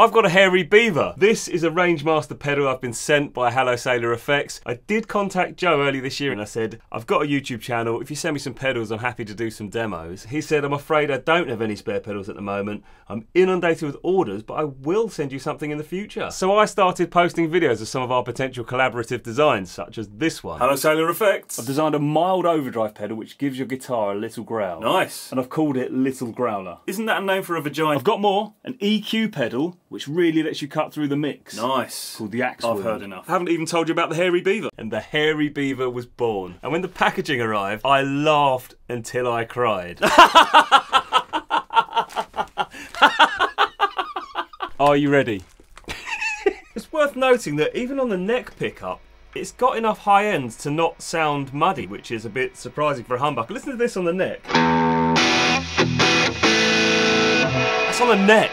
I've got a hairy beaver. This is a Rangemaster pedal I've been sent by Hello Sailor Effects. I did contact Joe early this year and I said, I've got a YouTube channel. If you send me some pedals, I'm happy to do some demos. He said, I'm afraid I don't have any spare pedals at the moment. I'm inundated with orders, but I will send you something in the future. So I started posting videos of some of our potential collaborative designs, such as this one. Hello Sailor Effects. I've designed a mild overdrive pedal which gives your guitar a little growl. Nice. And I've called it Little Growler. Isn't that a name for a vagina? I've got more. An EQ pedal, which really lets you cut through the mix. Nice. Called the Axe I've Wound. heard enough. I haven't even told you about the hairy beaver. And the hairy beaver was born. And when the packaging arrived, I laughed until I cried. Are you ready? it's worth noting that even on the neck pickup, it's got enough high ends to not sound muddy, which is a bit surprising for a humbucker. Listen to this on the neck. That's on the neck.